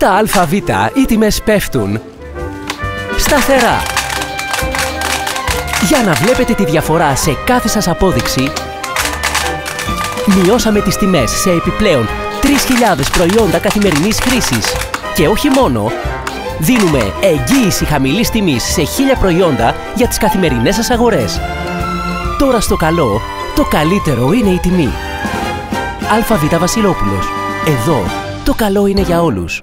Στα ΑΒ οι τιμές πέφτουν σταθερά. Για να βλέπετε τη διαφορά σε κάθε σας απόδειξη, μειώσαμε τις τιμές σε επιπλέον 3.000 προϊόντα καθημερινής χρήσης. Και όχι μόνο, δίνουμε εγγύηση χαμηλής τιμής σε 1.000 προϊόντα για τις καθημερινές σας αγορές. Τώρα στο καλό, το καλύτερο είναι η τιμή. ΑΒ Βασιλόπουλος. Εδώ, το καλό είναι για όλους.